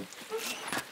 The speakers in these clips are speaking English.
Okay.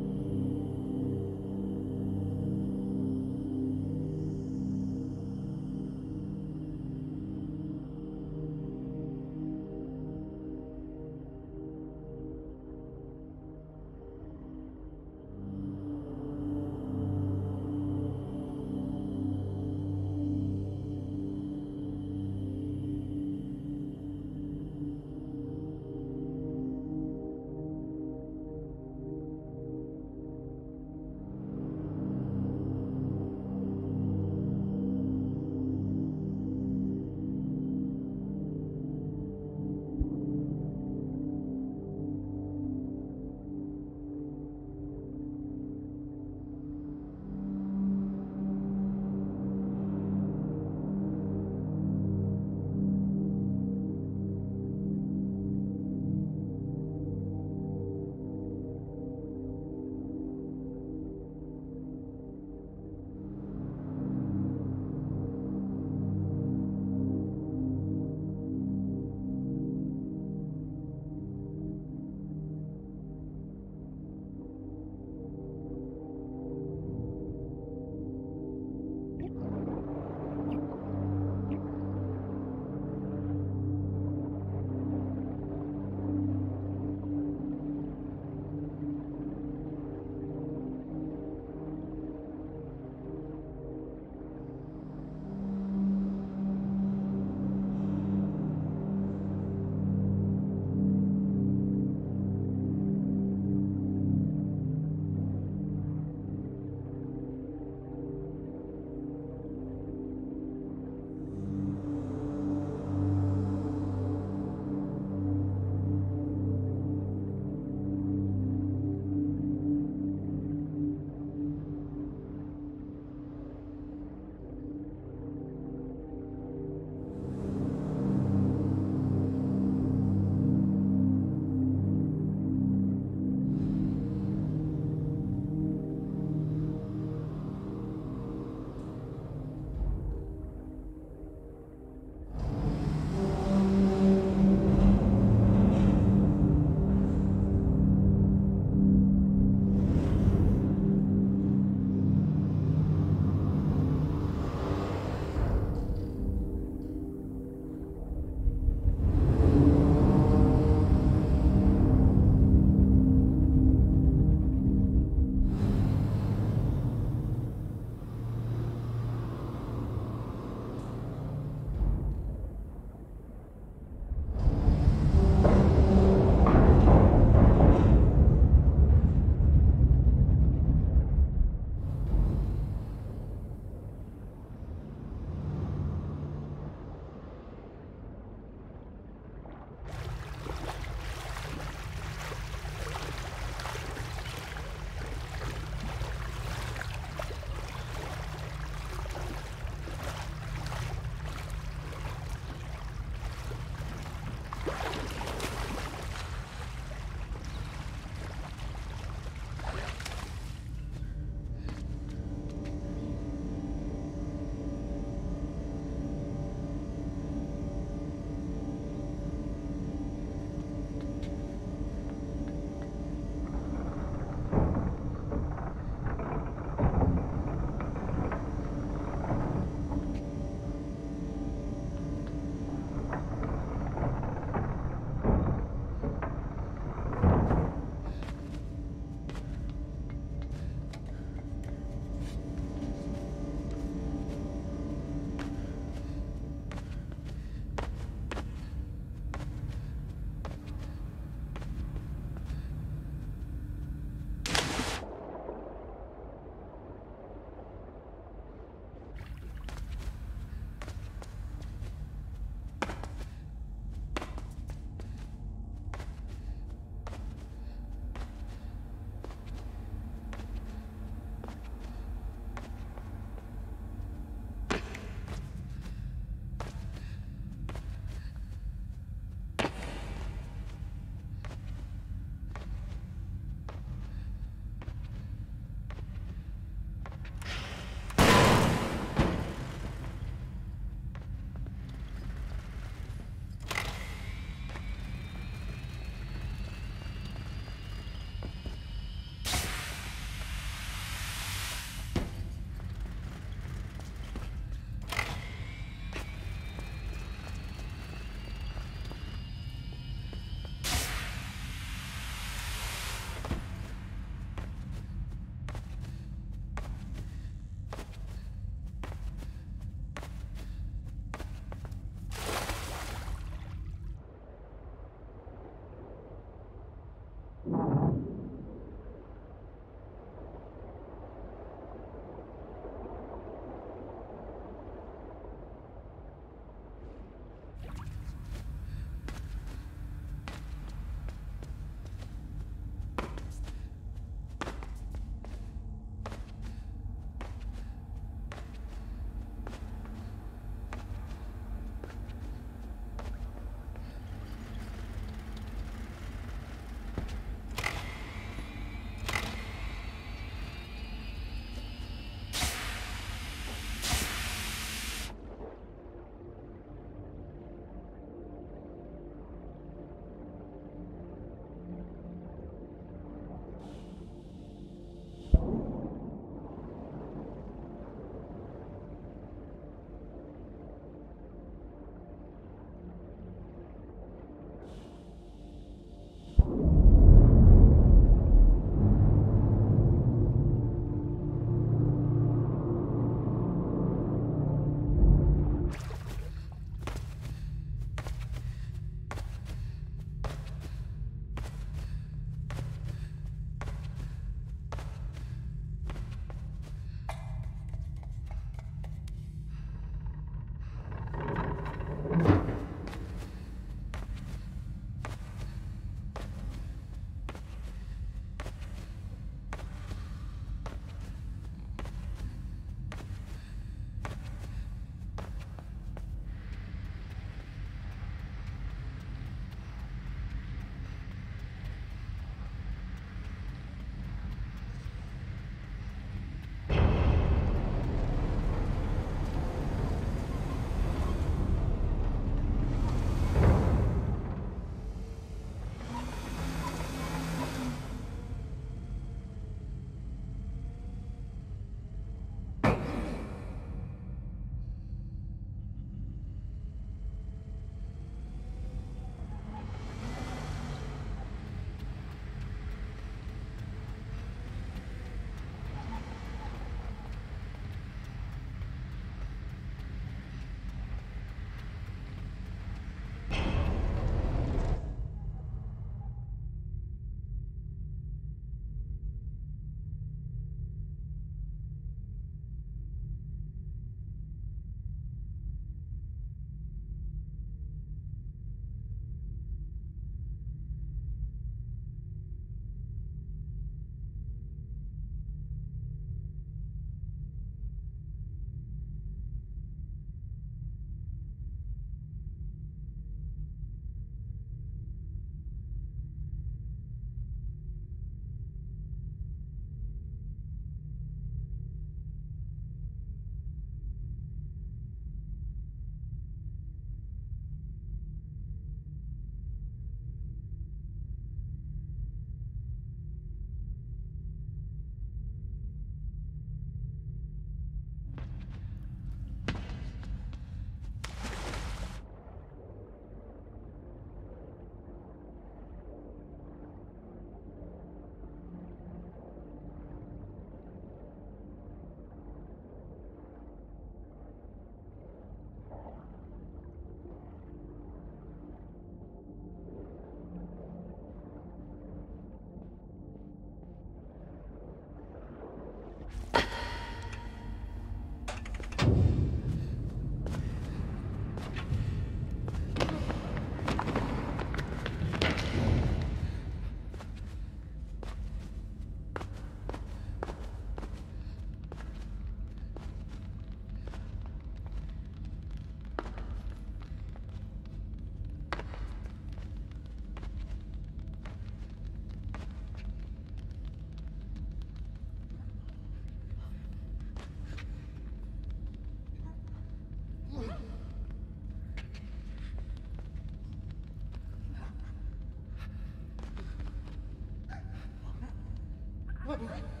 Right.